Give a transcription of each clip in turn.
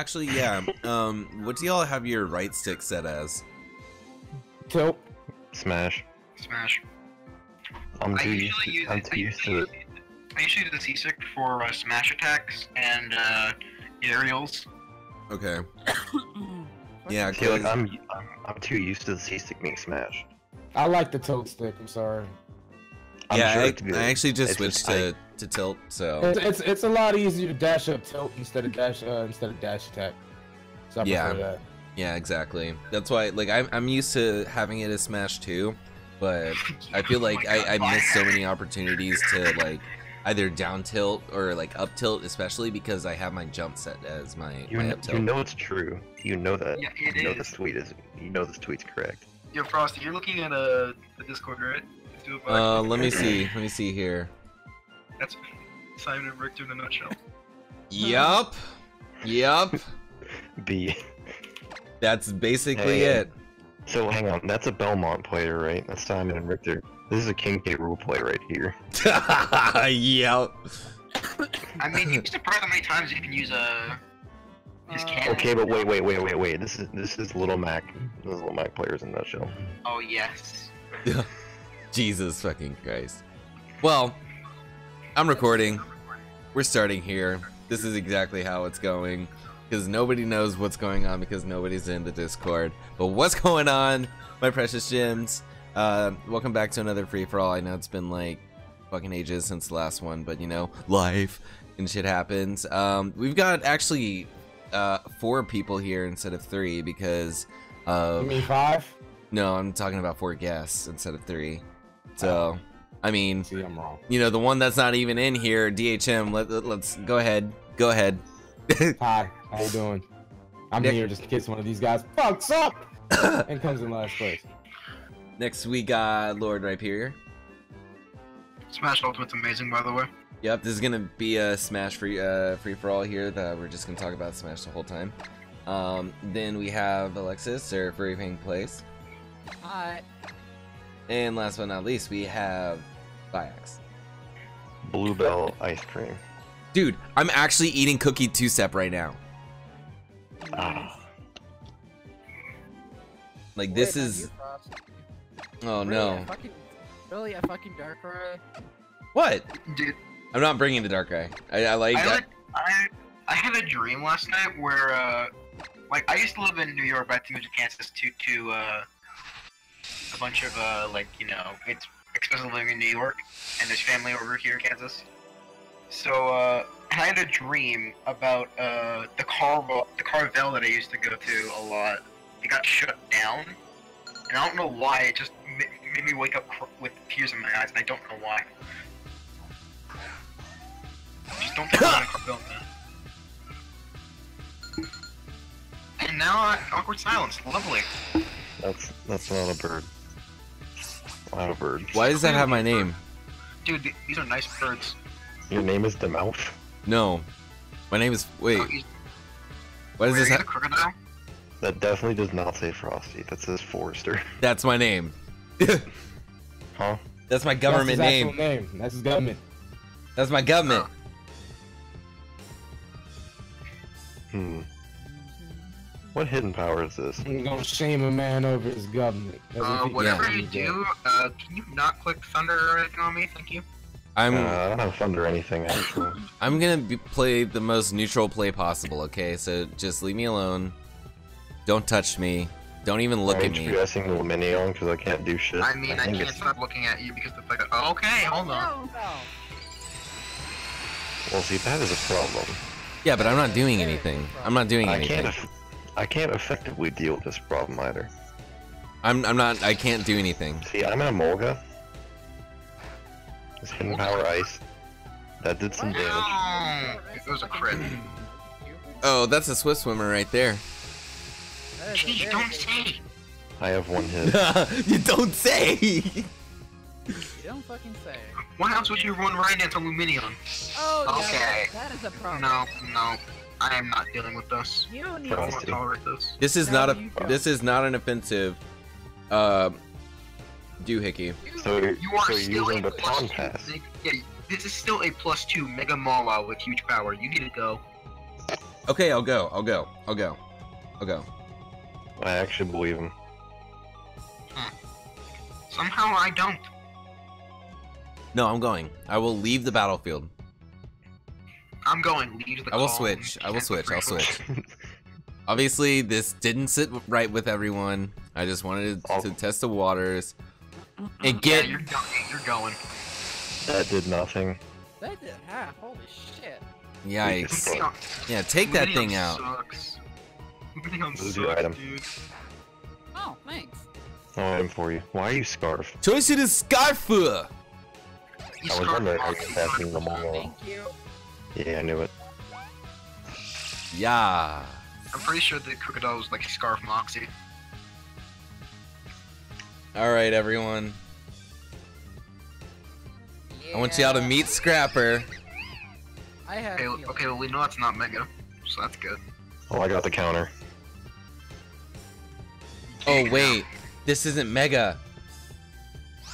Actually, yeah. Um, what do y'all have your right stick set as? Tilt. Smash. Smash. I'm I too usually used to, use I'm it. I too used usually to use it. it. I usually use the C-stick for uh, smash attacks and uh, aerials. Okay. Yeah, I feel like 'cause- I'm, I'm I'm too used to the C stick being smashed. I like the tilt stick. I'm sorry. I'm yeah, sure I, it's good. I actually just It's switched just- to, to tilt, so It's, it's it's a lot easier to dash up tilt instead of dash uh, instead of dash attack. So I Yeah. that. yeah, exactly. That's why, like, I'm I'm used to having it as Smash too, but I feel Oh like I, I God, missed so many opportunities to like either down tilt or like up tilt, especially because I have my jump set as my, You, my kn- up tilt. you know it's true. You know that. Yeah, it you know is. this tweet is. You know this tweet's correct. Yo, Frosty, you're looking at uh, the Discord, right? Let's do it uh, let me see. Let me see here. That's Simon and Richter in a nutshell. Yup. Yup. B. That's basically Hey. it. So hang on, that's a Belmont player, right? That's Simon and Richter. This is a King K. Rool play right here. yup. I mean, you surprised how many times you can use a. his Uh, cannon. Okay, but wait, wait, wait, wait, wait. This is this is Little Mac. This is Little Mac players in a nutshell. Oh yes. Jesus fucking Christ. Well, I'm recording. We're starting here. This is exactly how it's going. Because nobody knows what's going on because nobody's in the Discord. But what's going on, my precious gems? Uh, welcome back to another free for all. I know it's been like fucking ages since the last one, but you know, life and shit happens. Um, we've got actually uh, four people here instead of three because You of mean five? no, I'm talking about four guests instead of three. So, I mean, See, I'm wrong. you know, the one that's not even in here, DHM. Let, let, us go ahead. Go ahead. Hi, how you doing? I'm Nick- here just in case one of these guys fucks up and comes in last place. Next, we got Lord Rhyperior. Smash Ultimate's amazing, by the way. Yep, this is gonna be a Smash free uh, free for all here. That we're just gonna talk about Smash the whole time. Um, then we have Alexis or Furry Fang Place, Hi. And last but not least, we have Biax. Bluebell ice cream. Dude, I'm actually eating Cookie Two Step right now. Ah, Like this Wait, is oh Really, no. a fucking, really, a fucking Darkrai? What? Dude, I'm not bringing the Darkrai. I, I like I, that. had, I I had a dream last night where uh, like I used to live in New York, but I had to to Kansas to to uh, a bunch of uh, like you know it's expensive living in New York, and there's family over here in Kansas. So uh, I had a dream about uh, the Carvel, the Carvel that I used to go to a lot. It got shut down, and I don't know why. It just ma- made me wake up with tears in my eyes, and I don't know why. Just don't tell me Carvel, man. And now uh, awkward silence. Lovely. that's that's not a bird. Not a bird. Why does that have my name? Dude, these are nice birds. Your name is Demouth. No. My name is wait. Oh, Why does wait, this are have? crocodile? That definitely does not say Frosty. That says Forrester. That's my name. Huh? That's my government That's his name. name. That's his government. That's my government. Hmm. What hidden power is this? I'm gonna shame a man over his government. Uh, whatever yeah. you do, uh, can you not click thunder or anything on me? Thank you. I'm Uh, I don't have thunder or anything actually. I'm gonna be, play the most neutral play possible. Okay, so just leave me alone. Don't touch me. Don't even look I'm at me. introducing Lumineon because I can't do shit. I mean, I, think can't it's- stop looking at you because the fact that. Oh, okay, hold on. No, no. Well, see, that is a problem. Yeah, but I'm not doing anything. I'm not doing I anything. can't. Eff- I can't effectively deal with this problem either. I'm I'm not. I can't do anything. See, I'm an Emolga. This hidden power ice. That did some damage. Oh, it was a crit. Oh, that's a Swiss swimmer right there. That is a Gee, don't say. I have one hit. you don't say. You don't fucking say. Why else would you run right into Lumineon? Oh, yeah, Okay. that is a problem. No, no, I am not dealing with this. You don't need I Frosty. don't want to tolerate this. This is No, not a. This is not an offensive. Uh, doohickey. So you're, You are so still using a Baton plus two. Pass. Meg- Yeah, this is still a plus two Mega Mawile with huge power. You need to go. Okay, I'll go. I'll go. I'll go. I'll go. I actually believe him. Somehow I don't. No, I'm going. I will leave the battlefield. I'm going. Lead the I will call. switch. I will switch. I'll switch. Obviously, this didn't sit right with everyone. I just wanted Oh. to test the waters uh-uh. and Yeah, get. you're going. You're going. that did nothing. That did half. Holy shit. Yikes! Yeah, take that Leon thing out. Sucks. Leon Lose sucks, your item. dude. Oh, thanks. Oh, no item for you. Why are you scarf? Choice it is Scarfu. You I was scarf wondering how Moxie. you passing the mall. Thank you. Yeah, I knew it. Yeah. I'm pretty sure the crocodile was like scarf Moxie. All right, everyone. I want y'all to meet Scrapper. I have. Okay, feelings. okay, well we know that's not Mega, so that's good. Oh, I got the counter. Oh wait, this isn't Mega.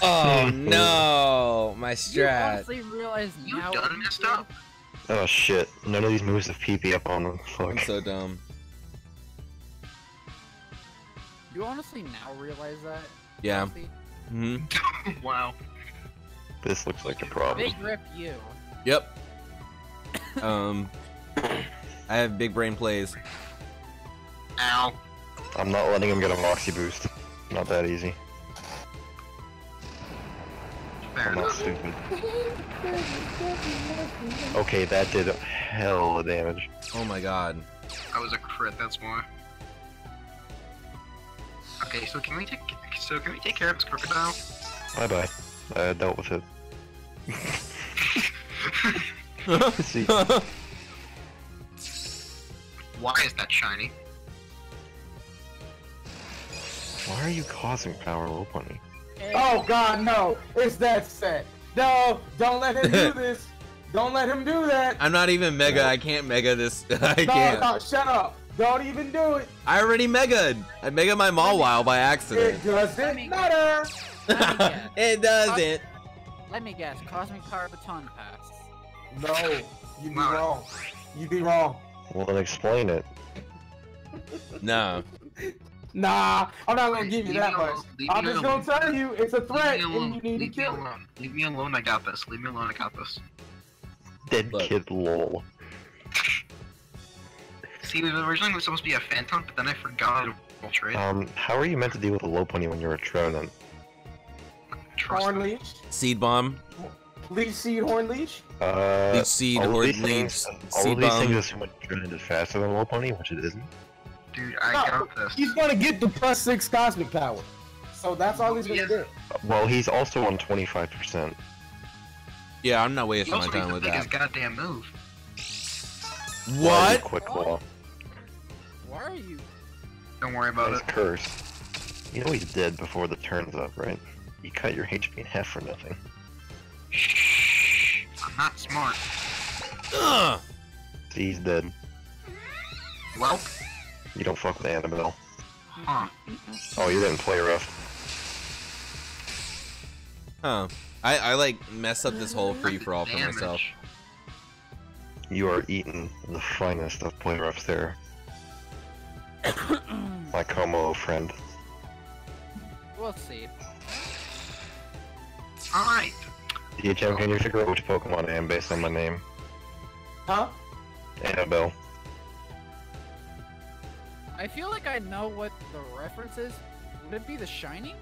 Oh hmm. no, my strat. You strat. honestly realize You now done what messed up? Oh shit! None of these moves have PP up on them. I'm so dumb. You honestly now realize that? Yeah. Kelsey? hmm wow. This looks like a problem. Big rip you. Yep. Um, I have big brain plays. Ow. I'm not letting him get a Moxie boost. Not that easy. Fair I'm not stupid. Okay, that did a hell of damage. Oh my god. That was a crit. That's why. Okay, so can we take so can we take care of this crocodile? Bye bye. I dealt with it. See, Why is that shiny? why are you causing power low on me? Oh God, no! It's that set. No, don't let him do this. Don't let him do that. I'm not even Mega. I can't Mega this. I No, can't. no, shut up. Don't even do it. I already Mega'd. I Mega my Mawile by accident. It accident. doesn't matter. it doesn't. Let me guess. Cosmic Power Baton Pass. No, you'd be wrong. You'd be wrong. Well, then explain it. No. Nah, I'm not gonna give you Leave that much. I'm just alone. gonna tell you it's a threat, Leave me alone. and you need to Leave me kill it. alone. Leave me alone. I got this. Leave me alone. I got this. Dead Look. kid lol. See, it originally was supposed to be a phantom, but then I forgot to trade. Um, how are you meant to deal with a Lopunny when you're a Tronon? Trust Horn me. leech, Seed bomb. leech seed, horn leech. Uh, Leech seed, horn of horde these leech, all seed of these things bomb. assume a Tronon is faster than a Lopunny, which it isn't. Dude, I No, got this. He's gonna get the plus six cosmic power. So that's all he's gonna Yeah. do. Well, he's also on 25%. Yeah, I'm not wasting my also time needs to with take his goddamn move. What? Quick claw. Why are you? Don't worry about Nice it. curse. You know he's dead before the turn's up, right? You cut your HP in half for nothing. Shh. I'm not smart. Ugh. He's dead. Well, You don't fuck with Annabelle. huh. Oh, you didn't play rough. Huh. I, I like mess up this whole free for all for Damage. myself. You are eating the finest of play roughs there, my Como friend. we'll see. Alright. DHM, can you figure out which Pokemon I am based on my name? Huh? Annabelle. I feel like I know what the reference is. Would it be The Shining?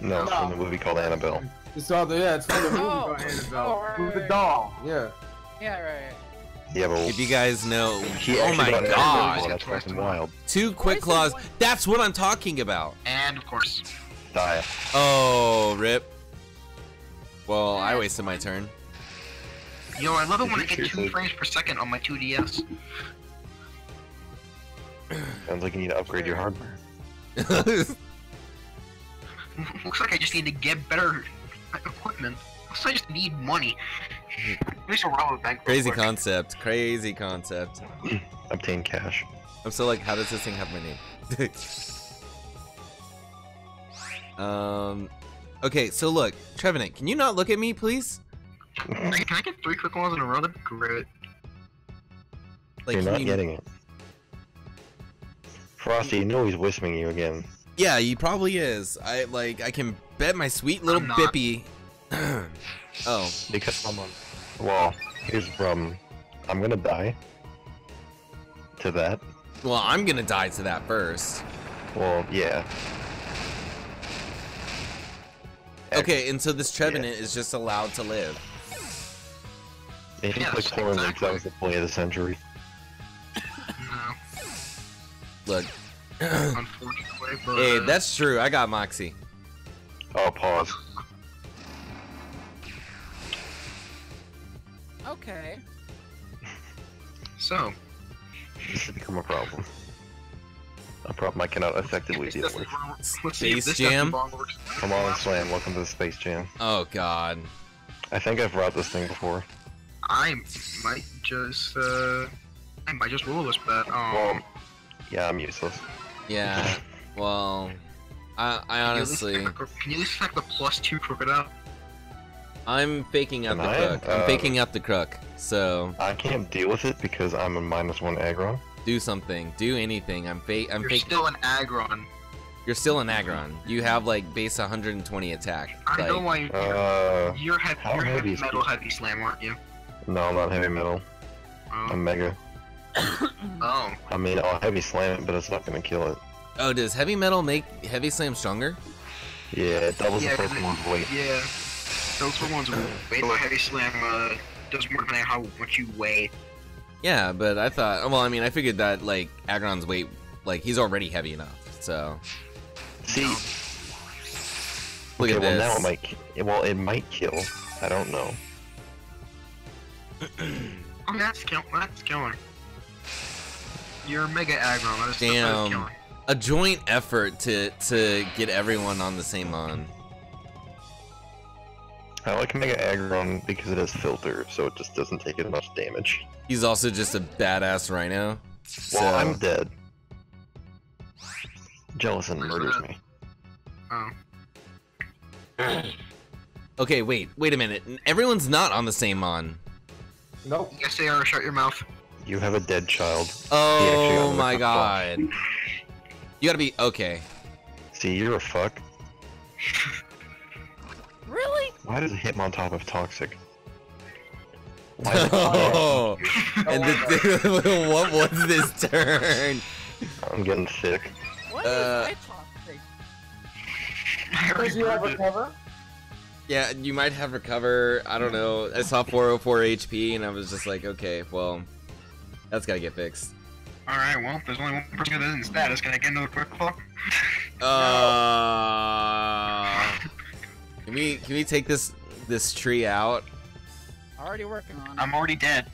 No, it's from the movie called Annabelle. It's all the yeah. It's from the movie Oh, by Annabelle. oh, right, With the doll. Yeah. Yeah, right. Yeah, but If you guys know, he oh my god, That's fucking wild. two quick claws. That's what I'm talking about. And of course, Die. Oh, rip. Well, I wasted my turn. yo, I love it when I get two frames per second on my 2DS. Sounds like you need to upgrade your hardware. Looks like I just need to get better equipment. Looks like I just need money. Let me just roll a bank. crazy concept. Crazy concept. Obtain cash. I'm still like, how does this thing have my name? um. Okay, so look, Trevenant, can you not look at me, please? Can I get three quick ones in a row? That'd be great. Like, You're not you- getting it. Frosty, you know he's whispering you again. Yeah, he probably is. I like. I can bet my sweet little I'm not. Bippy. oh, Because I'm on. Well, here's the problem. I'm gonna die. To that. well, I'm gonna die to that first. Well, yeah. Okay, and so this Trevenant is just allowed to live. They didn't Yes, exactly. that was the play of the century. Look, hey, that's true. I got Moxie. Oh, pause. Okay. so. This has become a problem. A problem I cannot effectively deal with. Let's see if Space Jam? Destiny Bond works. Come on, Slam, welcome to the Space Jam. Oh God. I think I've brought this thing before. I might just, uh, I might just rule this bet. Um, Well, yeah, I'm useless. Yeah. Well, I, I can you at least honestly, Can you at least check the plus two crooked out? I'm faking out Can the I? crook. I'm Uh, faking out the crook. So I can't deal with it because I'm a minus one aggro. do something. Do anything. I'm fake. I'm You're fake. still an Aggron. You're still an Aggron. You have like base 120 attack. I know Like, why you're, Uh, you're, heavy, how you're heavy heavy is metal heavy slam, aren't you? no, I'm not heavy metal. Oh. I'm mega. oh. I mean, I'll heavy slam it, but it's not gonna kill it. oh, does heavy metal make heavy slam stronger? Yeah, it doubles Yeah, the 'cause first it- one's weight. Yeah. Those were ones weight by heavy slam uh, does more depending on how much you weigh. Yeah, but I thought. Well, I mean, I figured that like Aggron's weight, like he's already heavy enough. So See, look okay, at well this. now it might. Well, it might kill. I don't know. Oh, that's kill. That's killing. You're mega aggro. That is that is Damn. a joint effort to to get everyone on the same on. I like Mega Aggron because it has filter, so it just doesn't take as much damage. He's also just a badass rhino. So Well, I'm dead. Jealous and Where's murders that? me. Oh. okay, wait, wait a minute. Everyone's not on the same on. Nope. Yes, they are. Shut your mouth. You have a dead child. Oh my ripped god. You gotta be okay. See, you're a fuck. Really? Why does Hitmontop have toxic? Why is it Oh, and Oh the, what was this turn? I'm getting sick. What is Uh, my toxic? I already Does you have recover? Yeah, you might have recover. I don't know. I saw 404 HP and I was just like, okay, well, that's gotta get fixed. Alright, well, there's only one person that isn't status. Can I get another quick clock? Uh, can we can we take this this tree out? Already working on it. I'm already dead.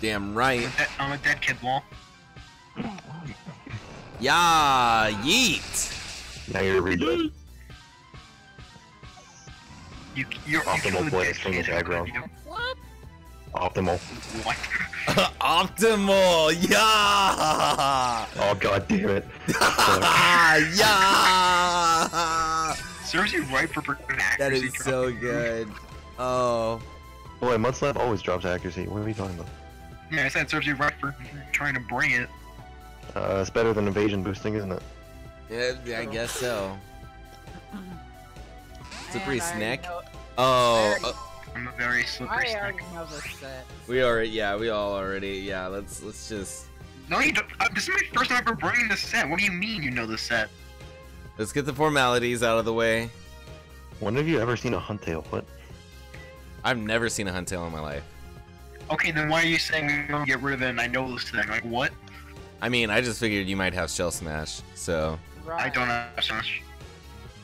Damn I'm right. a, dead, I'm a dead kid wall. Yeah, yeet. Now you're redead. You, you're Optimal you killed a from kid. this aggro. What? Optimal. Optimal. Yeah. Oh god damn it. yeah. Serves you right for freaking accuracy. is so good. Oh. Boy, Mudslap always drops accuracy. What are we talking about? Yeah, I said it serves you right for trying to bring it. Uh, it's better than evasion boosting, isn't it? Yeah, I guess so. It's a pretty snack? Oh, uh, I'm a very slippery I snake. already know this set. we already, yeah, we all already, yeah. Let's let's just No, you don't. Uh, this is my first time ever bringing this set. What do you mean you know this set? let's get the formalities out of the way. When have you ever seen a Huntail? What? I've never seen a Huntail in my life. Okay, then why are you saying we're gonna get rid of it and I know this thing? Like, what? I mean, I just figured you might have Shell Smash. So, Right. I don't have so much.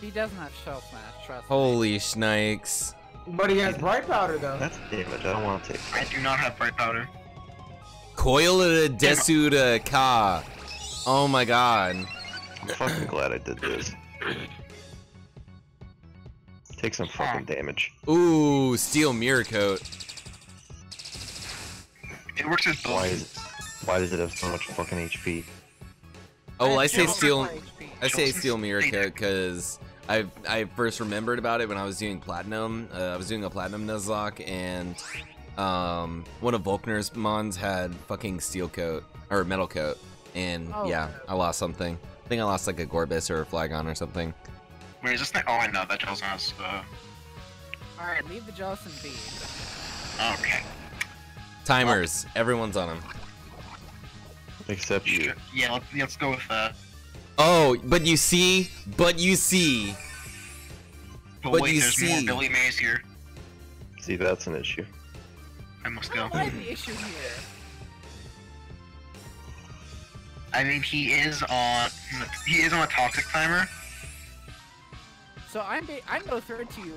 He doesn't have shell smash, trust me. holy schnikes. But he has bright powder though. That's damage. I don't want to take. I do not have bright powder. Coil de Desuda Ka. Oh my god. I'm fucking glad I did this. Take some fucking ah. damage. Ooh, Steel Mirror Coat. It works as both. Why is? Why does it have so much fucking HP? Oh, well, I say Steel. I say Steel Mirror Coat because I I first remembered about it when I was doing Platinum. Uh, I was doing a Platinum Nuzlocke and um, one of Volkner's mons had fucking steel coat or metal coat, and Oh. yeah, I lost something. I think I lost like a Gorbis or a Flagon or something. Wait, is this thing? Oh, I know that Jellicent has. Uh... Alright, leave the Jellicent be. Okay. Timers, everyone's on them. Except you. Yeah, let's, let's go with that. Oh, but you see, but you see. But, But wait, you there's see- more Billy Mays here. See, that's an issue. I must go. What's the issue here? I mean, he is on. He is on a toxic timer. So I'm I'm no threat to you.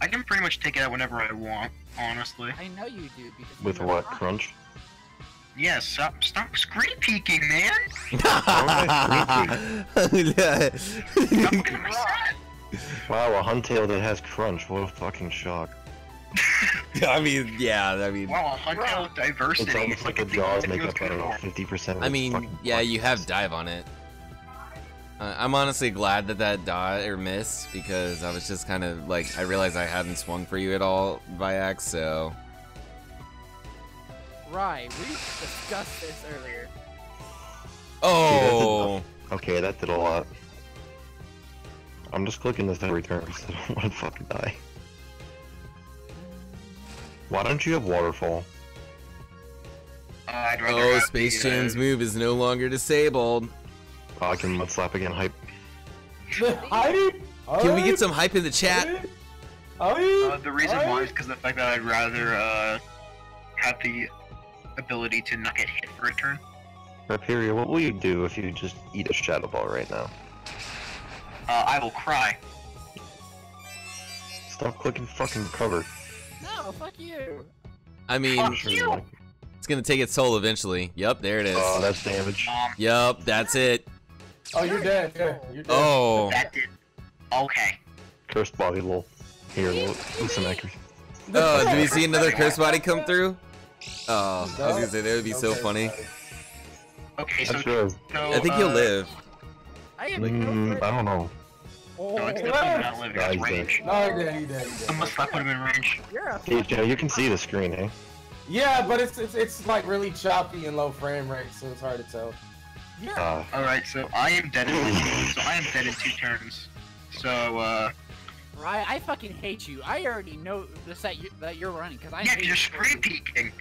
I can pretty much take it out whenever I want, honestly. I know you do because With know what? why. Crunch? Yeah, stop, stop screen peeking, man! yeah. Stop looking at my set! Wow, a Huntail that has crunch. What a fucking shock. I mean, yeah, I mean, Wow, a Huntail with diversity. It's almost like a the thing jaws that make goes up, I don't know, 50% of I mean, fucking yeah, you have dive on it. Uh, I'm honestly glad that that dot or miss because I was just kind of like I realized I hadn't swung for you at all by axe, so Right, we discussed this earlier. oh, Okay, that did a lot. I'm just clicking this every turn because I don't want to fucking die. Why don't you have waterfall? Uh, I'd rather oh, have Space the, Jam's move is no longer disabled. Oh, I can mud slap again. Hype. Heidi? Can we get some hype in the chat? Heidi? Uh, the reason why is because of the fact that I'd rather uh, have the ability to not get hit for a turn. Rhyperior, what will you do if you just eat a Shadow Ball right now? Uh, I will cry. Stop clicking fucking cover. No, fuck you. I mean, Fuck you. it's gonna take its toll eventually. Yup, there it is. Oh, that's damage. Um, Yup, that's it. Oh, you're dead. Yeah, you're dead. Oh, that did. Okay. Cursed body lol. Here, lol. listen, Akri. oh, did we see another curse body come through? Oh, I was gonna say that would be so funny. sorry. Okay, so, That's so I think he'll uh, live. I Mm, I don't know. Oh, no, it's definitely not living. Yeah, It's he's dead. range. No, he dead, he dead, he dead. Unless that would have been range. you're a Hey, Joe, you can see the screen, eh? Yeah, but it's, it's it's like really choppy and low frame rate, so it's hard to tell. you're Uh, Alright, so I am dead in two, so I am dead in two turns. So, uh, Right, I fucking hate you. I already know the set you, that you're running because I yeah, you're you. screen peeking.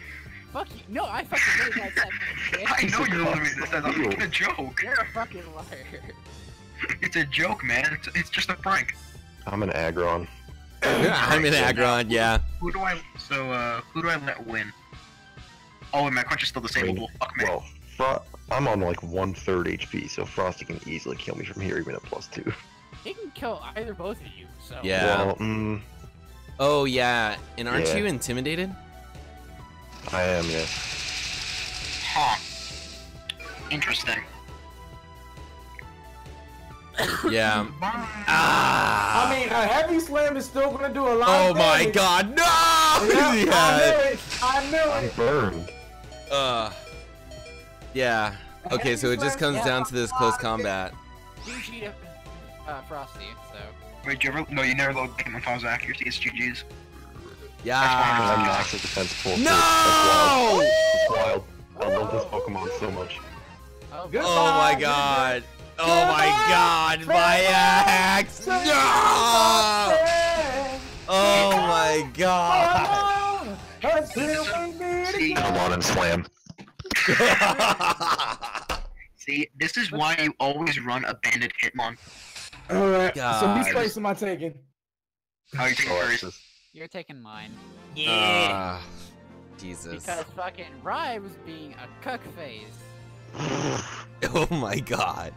Fuck you. No, I fucking hate that set. I know you're telling me this. I'm making a joke. You're a fucking liar. It's a joke, man. It's, it's just a prank. I'm an Aggron. I'm in Aggron, yeah. Who do I? So, uh, who do I let win? Oh, and my crunch is still disabled. Well, fuck me. Well, Fro- I'm on like one third HP, so Frosty can easily kill me from here even at plus two. He can kill either both of you. So Yeah. Well, mm, Oh yeah, and aren't Yeah. you intimidated? I am, yes. Huh. Interesting. Yeah. Ah. I mean, a heavy slam is still gonna do a lot. Of. Oh of my damage. God, no! Yeah, yeah. I knew it. I knew I'm it. burned. Uh. Yeah. Okay, so it just comes down to this close combat. GG to uh, Frosty. So Wait, you ever? No, you never load Pokemon File's accuracy. It's GG's. I'm Yeah. max at defense full. No! That's wild. I love this Pokemon so much. oh, Good. Oh my Goodbye, God. Oh my God, my axe! No! Oh my God. Until we meet See. Come on and slam. see, this is why you always run a banded Hitmon. All right. So whose place am I taking? How you taking first? Alexis. you're taking mine Ah, Jesus. because fucking Rye was being a cuck face. Oh my God.